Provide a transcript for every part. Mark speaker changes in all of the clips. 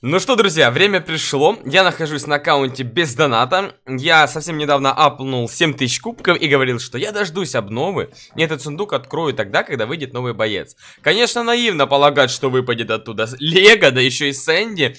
Speaker 1: Ну что, друзья, время пришло. Я нахожусь на аккаунте без доната. Я совсем недавно апнул 7000 кубков и говорил, что я дождусь обновы. И этот сундук открою тогда, когда выйдет новый боец. Конечно, наивно полагать, что выпадет оттуда Лего, да еще и Сэнди.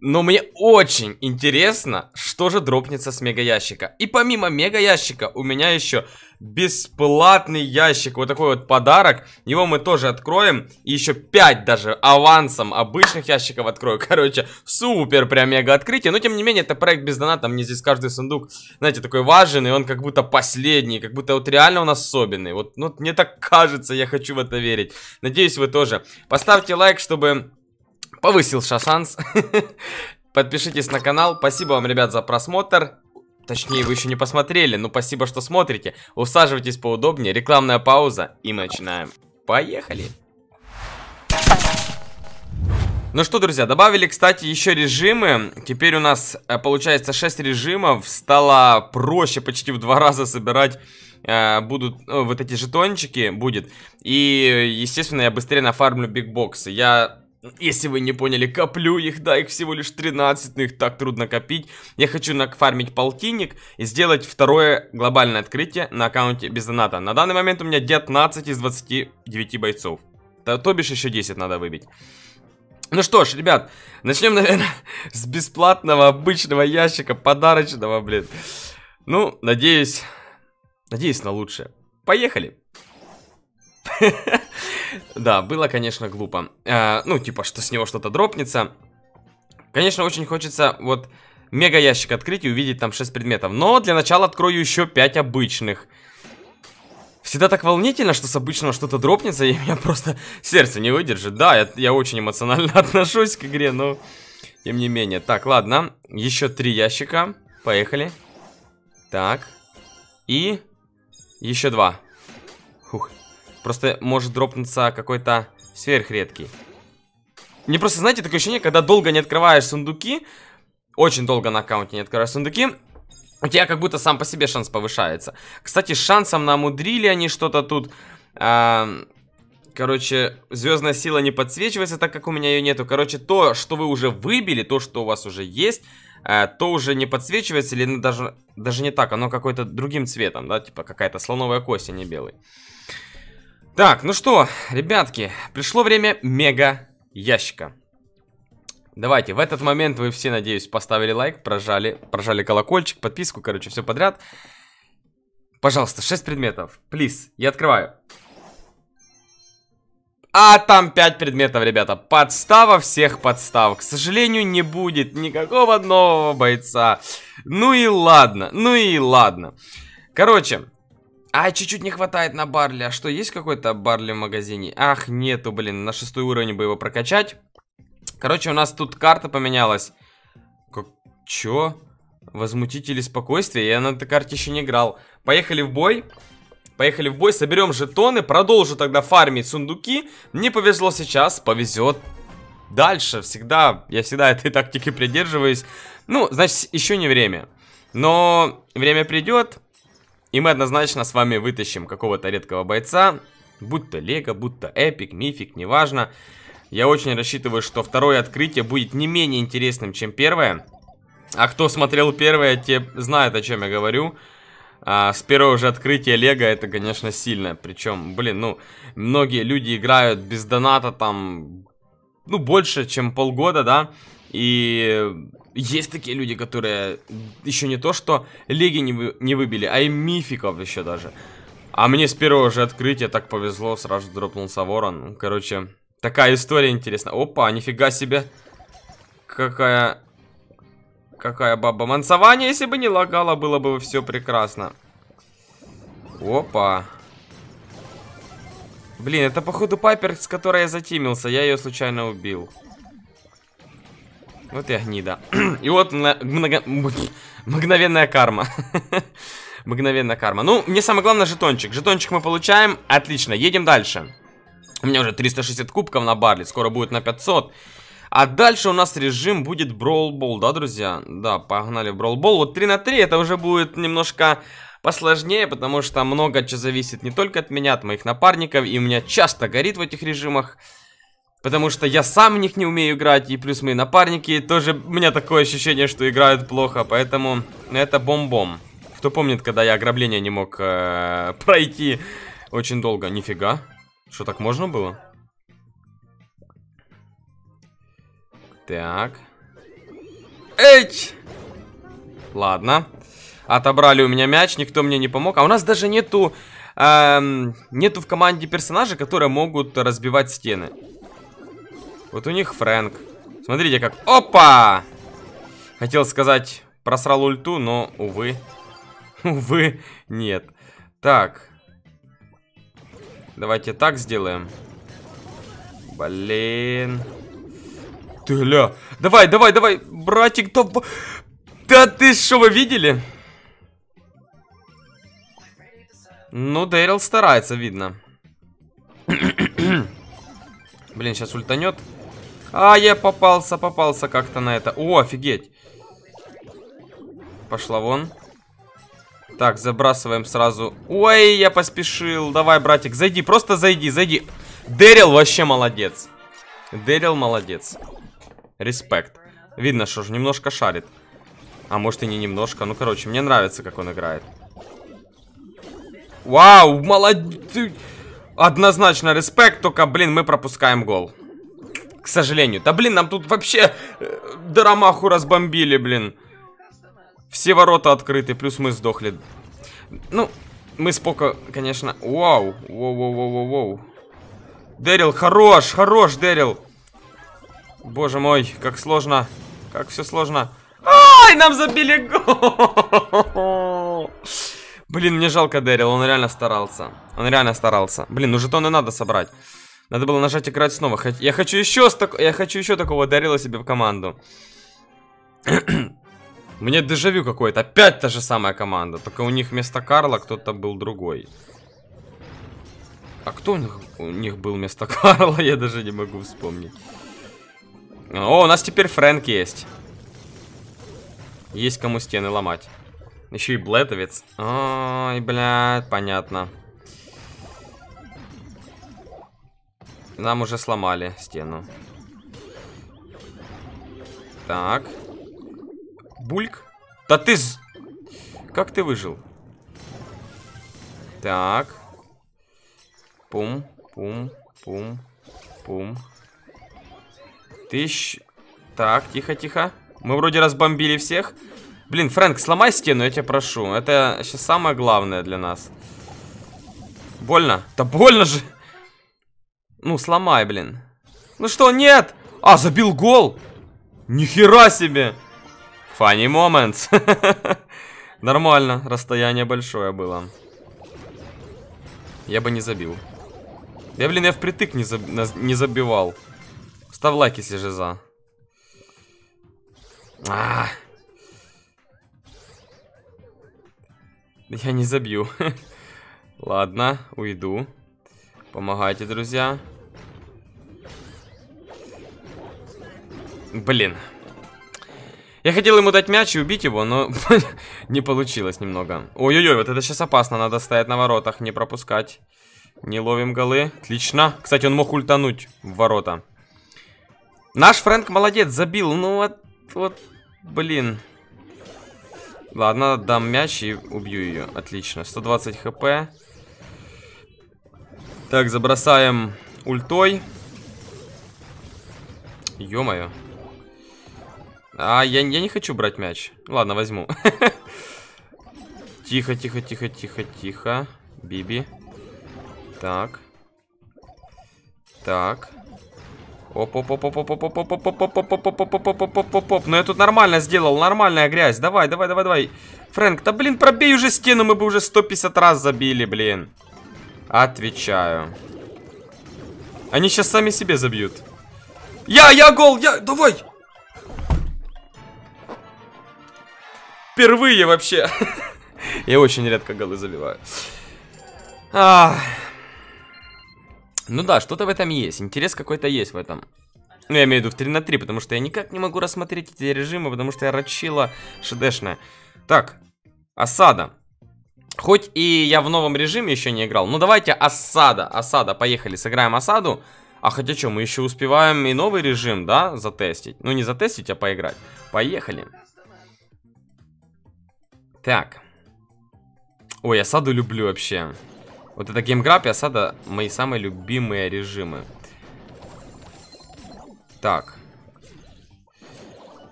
Speaker 1: Но мне очень интересно, что же дропнется с мега ящика. И помимо мега ящика у меня еще бесплатный ящик. Вот такой вот подарок. Его мы тоже откроем. И еще 5 даже авансом обычных ящиков открою. Короче, супер прям мега открытие. Но тем не менее, это проект без доната. Мне здесь каждый сундук, знаете, такой важен. И он как будто последний. Как будто вот реально он особенный. Вот ну, мне так кажется, я хочу в это верить. Надеюсь, вы тоже. Поставьте лайк, чтобы повысился шанс. Подпишитесь на канал. Спасибо вам, ребят, за просмотр. Точнее, вы еще не посмотрели, но спасибо, что смотрите. Усаживайтесь поудобнее, рекламная пауза, и мы начинаем. Поехали! Ну что, друзья, добавили, кстати, еще режимы. Теперь у нас э, получается 6 режимов. Стало проще почти в два раза собирать э, будут э, вот эти жетончики будет. И, естественно, я быстрее нафармлю бигбоксы. Я если вы не поняли, коплю их, да, их всего лишь 13, но их так трудно копить. Я хочу накфармить полтинник и сделать второе глобальное открытие на аккаунте без доната. На данный момент у меня 19 из 29 бойцов. То, то бишь еще 10 надо выбить. Ну что ж, ребят, начнем, наверное, с бесплатного обычного ящика, подарочного, блин. Ну, надеюсь, надеюсь на лучшее. Поехали! Да, было, конечно, глупо. Э, ну, типа, что с него что-то дропнется. Конечно, очень хочется вот мега ящик открыть и увидеть там 6 предметов. Но для начала открою еще 5 обычных. Всегда так волнительно, что с обычного что-то дропнется, и меня просто сердце не выдержит. Да, я, я очень эмоционально отношусь к игре, но тем не менее. Так, ладно, еще три ящика. Поехали. Так. И еще два. Фух. Просто может дропнуться какой-то сверхредкий. Мне просто, знаете, такое ощущение, когда долго не открываешь сундуки, очень долго на аккаунте не открываешь сундуки, у тебя как будто сам по себе шанс повышается. Кстати, с шансом намудрили они что-то тут. Э, короче, звездная сила не подсвечивается, так как у меня ее нету. Короче, то, что вы уже выбили, то, что у вас уже есть, э, то уже не подсвечивается, или даже, даже не так, оно какой-то другим цветом, да, типа какая-то слоновая кость, а не белый. Так, ну что, ребятки, пришло время мега ящика. Давайте, в этот момент вы все, надеюсь, поставили лайк, прожали, прожали колокольчик, подписку, короче, все подряд. Пожалуйста, 6 предметов, плиз, я открываю. А там 5 предметов, ребята. Подстава всех подстав. К сожалению, не будет никакого нового бойца. Ну и ладно, ну и ладно. Короче, а, чуть-чуть не хватает на Барли. А что, есть какой-то Барли в магазине? Ах, нету, блин. На шестой уровень бы его прокачать. Короче, у нас тут карта поменялась. Как... Чё? Возмутители спокойствия? Я на этой карте еще не играл. Поехали в бой. Поехали в бой, соберем жетоны, продолжу тогда фармить сундуки. Мне повезло сейчас, повезет дальше. Всегда, я всегда этой тактики придерживаюсь. Ну, значит, еще не время. Но время придет. И мы однозначно с вами вытащим какого-то редкого бойца, будь то Лего, будь то Эпик, Мифик, неважно. Я очень рассчитываю, что второе открытие будет не менее интересным, чем первое. А кто смотрел первое, те знают, о чем я говорю. А, с первого же открытия Лего это, конечно, сильно. Причем, блин, ну, многие люди играют без доната там, ну, больше, чем полгода, да. И есть такие люди, которые еще не то, что леги не, вы, не выбили, а и мификов еще даже. А мне с первого же открытия так повезло, сразу дропнулся ворон. Короче, такая история интересная. Опа, нифига себе. Какая... Какая баба. Мансование, если бы не лагало, было бы все прекрасно. Опа. Блин, это походу Пайпер, с которой я затимился. Я ее случайно убил. Вот я гнида. И вот мгновенная карма. мгновенная карма. Ну, мне самое главное жетончик. Жетончик мы получаем. Отлично, едем дальше. У меня уже 360 кубков на Барли. Скоро будет на 500. А дальше у нас режим будет Ball, да, друзья? Да, погнали в Ball. Вот 3 на 3 это уже будет немножко посложнее, потому что много чего зависит не только от меня, от моих напарников. И у меня часто горит в этих режимах. Потому что я сам в них не умею играть, и плюс мои напарники тоже... У меня такое ощущение, что играют плохо, поэтому это бом-бом. Кто помнит, когда я ограбление не мог э, пройти очень долго? Нифига. Что, так можно было? Так. Эть! Ладно. Отобрали у меня мяч, никто мне не помог. А у нас даже нету... Эм, нету в команде персонажей, которые могут разбивать стены. Вот у них Фрэнк. Смотрите как... Опа! Хотел сказать, просрал ульту, но, увы. Увы, нет. Так. Давайте так сделаем. Блин. Ты ля. Давай, давай, давай, братик, да... Да ты что, вы видели? Ну, Дэрил старается, видно. Блин, сейчас ультанет. А, я попался, попался как-то на это. О, офигеть. Пошла вон. Так, забрасываем сразу. Ой, я поспешил. Давай, братик, зайди, просто зайди, зайди. Дэрил вообще молодец. Дэрил молодец. Респект. Видно, что же немножко шарит. А может и не немножко. Ну, короче, мне нравится, как он играет. Вау, молодец. Однозначно респект, только, блин, мы пропускаем гол. К сожалению. Да, блин, нам тут вообще э, Дарамаху разбомбили, блин. Все ворота открыты, плюс мы сдохли. Ну, мы споко, конечно... Вау, воу-воу-воу-воу. Дэрил, хорош, хорош, Дэрил. Боже мой, как сложно. Как все сложно. Ай, нам забили гол. Блин, мне жалко Дэрил, он реально старался. Он реально старался. Блин, ну жетоны надо собрать. Надо было нажать играть снова. Я хочу еще, я хочу еще такого Дэрила себе в команду. Мне дежавю какое-то. Опять та же самая команда. Только у них вместо Карла кто-то был другой. А кто у них, у них был вместо Карла, я даже не могу вспомнить. О, у нас теперь Фрэнк есть. Есть кому стены ломать. Еще и Блетовец. Ой, блядь, понятно. Нам уже сломали стену. Так. Бульк. Да ты... Как ты выжил? Так. Пум, пум, пум, пум. Тысяч... Так, тихо, тихо. Мы вроде разбомбили всех. Блин, Фрэнк, сломай стену, я тебя прошу. Это сейчас самое главное для нас. Больно? Да больно же. Ну, сломай, блин. Ну что, нет? А, забил гол. Нихера себе. Funny moments. Нормально, расстояние большое было. Я бы не забил. Я, блин, я впритык не, заб... не забивал. Ставь лайк, если же за. А -а -а. Я не забью. Ладно, уйду. Помогайте, друзья. Блин. Я хотел ему дать мяч и убить его, но не получилось немного. Ой-ой-ой, вот это сейчас опасно. Надо стоять на воротах, не пропускать. Не ловим голы. Отлично. Кстати, он мог ультануть в ворота. Наш Фрэнк молодец, забил. Ну вот, вот, блин. Ладно, дам мяч и убью ее. Отлично. 120 хп. Так, забросаем ультой. Ё-моё. А, я, я не хочу брать мяч. Ладно, возьму. Тихо, тихо, тихо, тихо, тихо. Биби. Так. Так. оп оп оп оп оп оп оп оп оп оп оп оп оп оп оп оп оп оп Ну я тут нормально сделал, нормальная грязь. Давай, давай, давай, давай. Фрэнк, да блин, пробей уже стену, мы бы уже 150 раз забили, блин. Отвечаю. Они сейчас сами себе забьют. Я, я гол, я, давай. Впервые вообще. я очень редко голы забиваю. Ну да, что-то в этом есть. Интерес какой-то есть в этом. Ну, я имею в виду в 3 на 3, потому что я никак не могу рассмотреть эти режимы, потому что я рачила шедешная. Так, осада. Хоть и я в новом режиме еще не играл. Ну давайте осада, осада, поехали, сыграем осаду. А хотя что, мы еще успеваем и новый режим, да, затестить? Ну, не затестить, а поиграть. Поехали. Так. Ой, осаду люблю вообще. Вот это Gem Grab и осада мои самые любимые режимы. Так.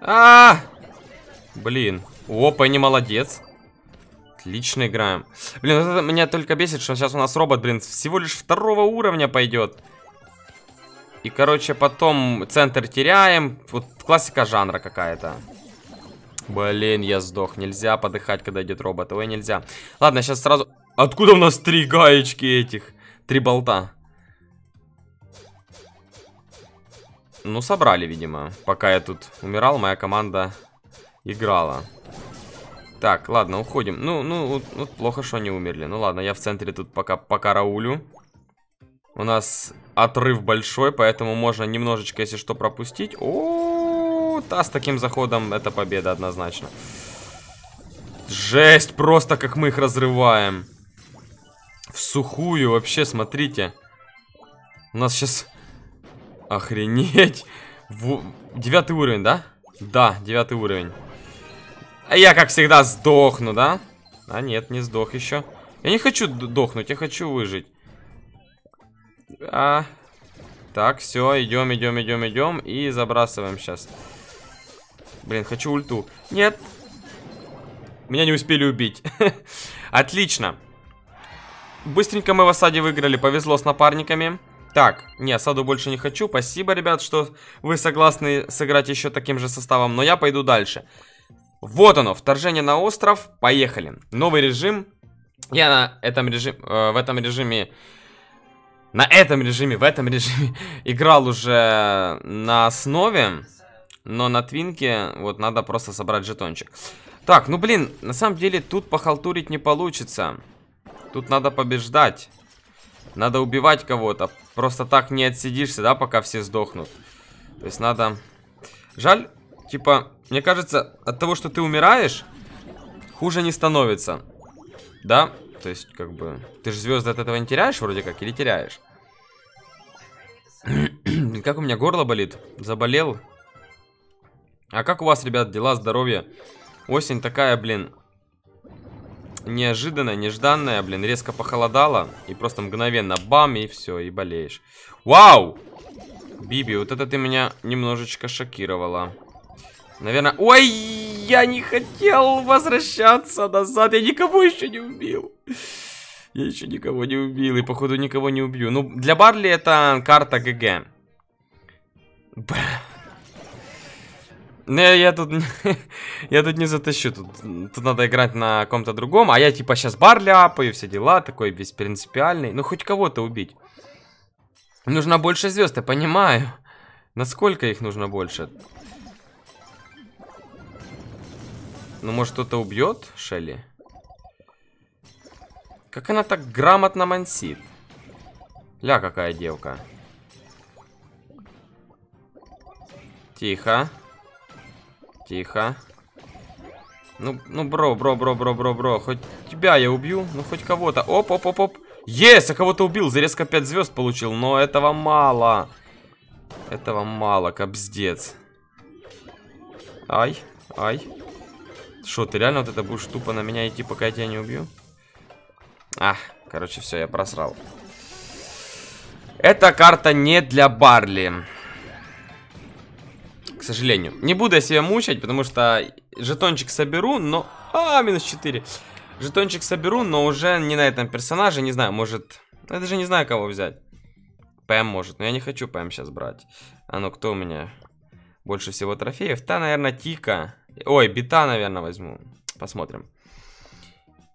Speaker 1: А, -а, -а! Блин. Опа, не молодец. Отлично играем. Блин, это меня только бесит, что сейчас у нас робот, блин, всего лишь второго уровня пойдет. И, короче, потом центр теряем. Вот классика жанра какая-то. Блин, я сдох. Нельзя подыхать, когда идет робот. Ой, нельзя. Ладно, сейчас сразу... Откуда у нас три гаечки этих? Три болта. Ну, собрали, видимо. Пока я тут умирал, моя команда играла. Так, ладно, уходим. Ну, ну, ну плохо, что они умерли. Ну ладно, я в центре тут пока пока раулю. У нас отрыв большой, поэтому можно немножечко, если что, пропустить. О, та с таким заходом это победа однозначно. Жесть, просто как мы их разрываем. В сухую вообще, смотрите. У нас сейчас... Охренеть. В... Девятый уровень, да? Да, девятый уровень. А я, как всегда, сдохну, да? А нет, не сдох еще. Я не хочу дохнуть, я хочу выжить. А, так, все, идем, идем, идем, идем. И забрасываем сейчас. Блин, хочу ульту. Нет. Меня не успели убить. Отлично. Быстренько мы в осаде выиграли. Повезло с напарниками. Так, не, осаду больше не хочу. Спасибо, ребят, что вы согласны сыграть еще таким же составом. Но я пойду дальше. Вот оно, вторжение на остров. Поехали. Новый режим. Я на этом режим, э, в этом режиме на этом режиме, в этом режиме играл уже на основе, но на твинке вот надо просто собрать жетончик. Так, ну блин, на самом деле тут похалтурить не получится. Тут надо побеждать. Надо убивать кого-то. Просто так не отсидишься, да, пока все сдохнут. То есть надо... Жаль, типа, мне кажется, от того, что ты умираешь, хуже не становится. Да? То есть, как бы, ты же звезды от этого не теряешь вроде как, или теряешь? как у меня горло болит. Заболел. А как у вас, ребят, дела, здоровье? Осень такая, блин, неожиданная, нежданная, блин, резко похолодала. И просто мгновенно бам, и все, и болеешь. Вау! Биби, вот это ты меня немножечко шокировала. Наверное... Ой, я не хотел возвращаться назад. Я никого еще не убил. Я еще никого не убил. И, походу, никого не убью. Ну, для Барли это карта ГГ. Не, я тут... я тут не затащу. Тут, тут надо играть на ком-то другом. А я, типа, сейчас бар ляпаю, все дела. Такой весь принципиальный. Ну, хоть кого-то убить. Нужно больше звезд, я понимаю. Насколько их нужно больше? Ну, может, кто-то убьет Шелли? Как она так грамотно мансит? Ля, какая девка. Тихо. Тихо. Ну, ну, бро, бро, бро, бро, бро, бро. Хоть тебя я убью, ну хоть кого-то. Оп, оп, оп, оп. Есть, я кого-то убил. За резко 5 звезд получил. Но этого мало. Этого мало, кобздец. Ай, ай. Что, ты реально вот это будешь тупо на меня идти, пока я тебя не убью? Ах, короче, все, я просрал. Эта карта не для Барли. К сожалению. Не буду я себя мучать, потому что жетончик соберу, но... А, минус 4. Жетончик соберу, но уже не на этом персонаже. Не знаю, может... Я даже не знаю, кого взять. ПМ может, но я не хочу ПМ сейчас брать. А ну, кто у меня больше всего трофеев? Та, наверное, Тика. Ой, бита, наверное, возьму. Посмотрим.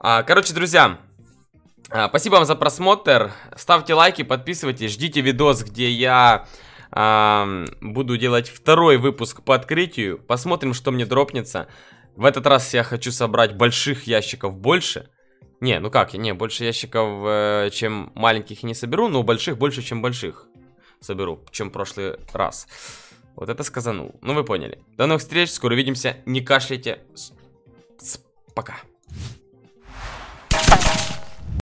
Speaker 1: А, короче, друзья, а, спасибо вам за просмотр. Ставьте лайки, подписывайтесь, ждите видос, где я а, буду делать второй выпуск по открытию. Посмотрим, что мне дропнется. В этот раз я хочу собрать больших ящиков больше. Не, ну как, не, больше ящиков, э, чем маленьких не соберу, но больших больше, чем больших соберу, чем в прошлый раз. Вот это сказанул. Ну, вы поняли. До новых встреч, скоро увидимся. Не кашляйте. Пока.